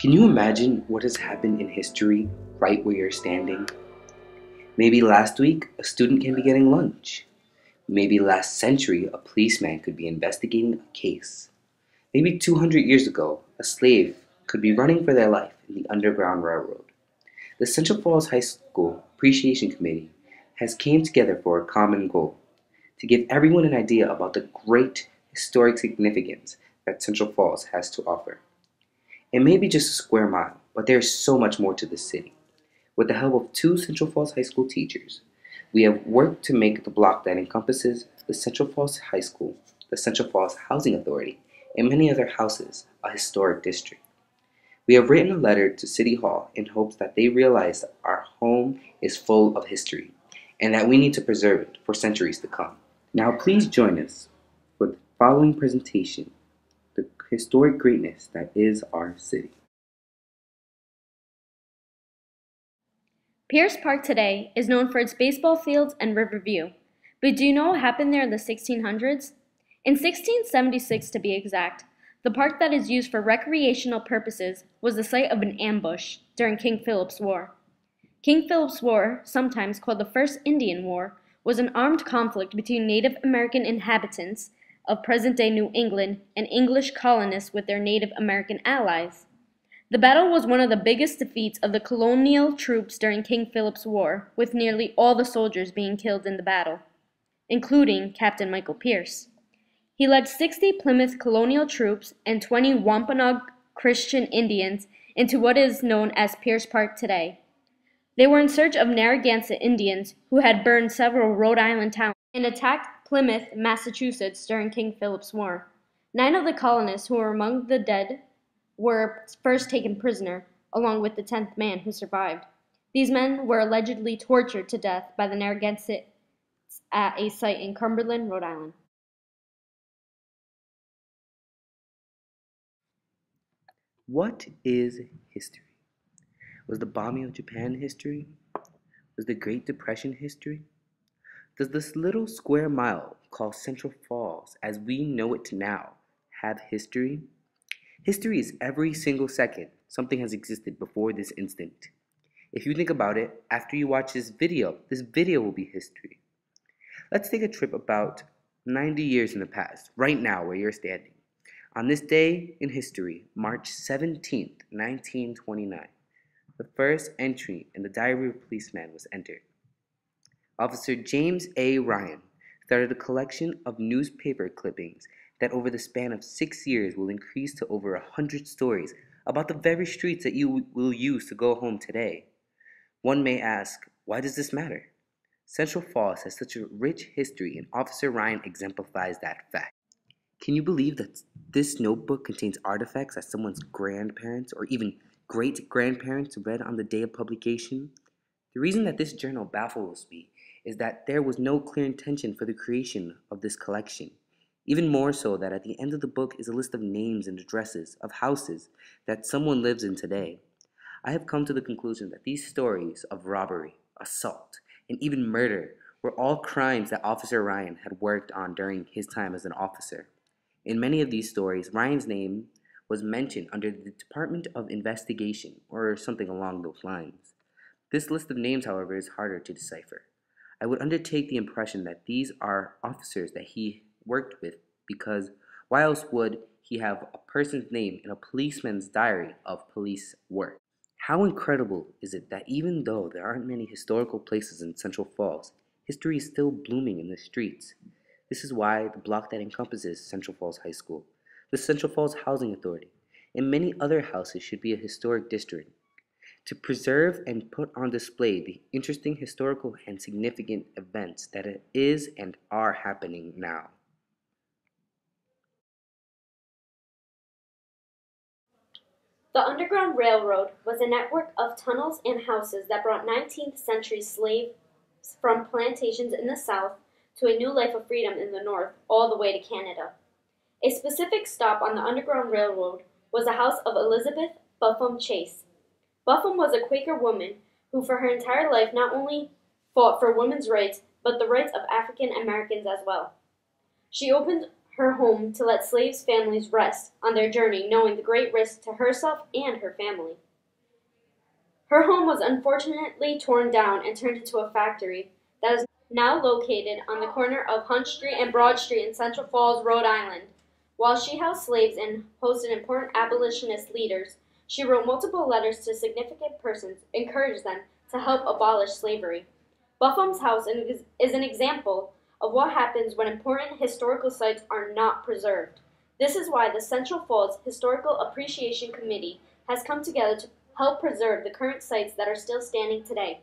Can you imagine what has happened in history right where you're standing? Maybe last week a student can be getting lunch. Maybe last century a policeman could be investigating a case. Maybe 200 years ago a slave could be running for their life in the Underground Railroad. The Central Falls High School Appreciation Committee has came together for a common goal to give everyone an idea about the great historic significance that Central Falls has to offer. It may be just a square mile, but there is so much more to the city. With the help of two Central Falls High School teachers, we have worked to make the block that encompasses the Central Falls High School, the Central Falls Housing Authority, and many other houses a historic district. We have written a letter to City Hall in hopes that they realize that our home is full of history and that we need to preserve it for centuries to come. Now, please join us for the following presentation historic greatness that is our city. Pierce Park today is known for its baseball fields and river view. But do you know what happened there in the 1600s? In 1676 to be exact, the park that is used for recreational purposes was the site of an ambush during King Philip's War. King Philip's War, sometimes called the First Indian War, was an armed conflict between Native American inhabitants of present day New England and English colonists with their Native American allies. The battle was one of the biggest defeats of the colonial troops during King Philip's War, with nearly all the soldiers being killed in the battle, including Captain Michael Pierce. He led 60 Plymouth colonial troops and 20 Wampanoag Christian Indians into what is known as Pierce Park today. They were in search of Narragansett Indians who had burned several Rhode Island towns and attacked Plymouth, Massachusetts during King Philip's War. Nine of the colonists who were among the dead were first taken prisoner, along with the tenth man who survived. These men were allegedly tortured to death by the Narragansetts at a site in Cumberland, Rhode Island. What is history? Was the bombing of Japan history? Was the Great Depression history? Does this little square mile called Central Falls, as we know it now, have history? History is every single second something has existed before this instant. If you think about it, after you watch this video, this video will be history. Let's take a trip about 90 years in the past, right now where you're standing. On this day in history, March 17, 1929, the first entry in the Diary of a Policeman was entered. Officer James A. Ryan started a collection of newspaper clippings that over the span of six years will increase to over a hundred stories about the very streets that you will use to go home today. One may ask, why does this matter? Central Falls has such a rich history, and Officer Ryan exemplifies that fact. Can you believe that this notebook contains artifacts that someone's grandparents or even great grandparents read on the day of publication? The reason that this journal baffles me is that there was no clear intention for the creation of this collection. Even more so, that at the end of the book is a list of names and addresses of houses that someone lives in today. I have come to the conclusion that these stories of robbery, assault, and even murder were all crimes that Officer Ryan had worked on during his time as an officer. In many of these stories, Ryan's name was mentioned under the Department of Investigation or something along those lines. This list of names, however, is harder to decipher. I would undertake the impression that these are officers that he worked with because why else would he have a person's name in a policeman's diary of police work? How incredible is it that even though there aren't many historical places in Central Falls, history is still blooming in the streets? This is why the block that encompasses Central Falls High School, the Central Falls Housing Authority, and many other houses should be a historic district to preserve and put on display the interesting historical and significant events that is and are happening now. The Underground Railroad was a network of tunnels and houses that brought 19th century slaves from plantations in the south to a new life of freedom in the north, all the way to Canada. A specific stop on the Underground Railroad was the house of Elizabeth Buffum Chace, Buffum was a Quaker woman who for her entire life not only fought for women's rights, but the rights of African Americans as well. She opened her home to let slaves' families rest on their journey, knowing the great risk to herself and her family. Her home was unfortunately torn down and turned into a factory that is now located on the corner of Hunt Street and Broad Street in Central Falls, Rhode Island. While she housed slaves and hosted important abolitionist leaders, she wrote multiple letters to significant persons, encouraged them to help abolish slavery. Buffum's House is an example of what happens when important historical sites are not preserved. This is why the Central Falls Historical Appreciation Committee has come together to help preserve the current sites that are still standing today.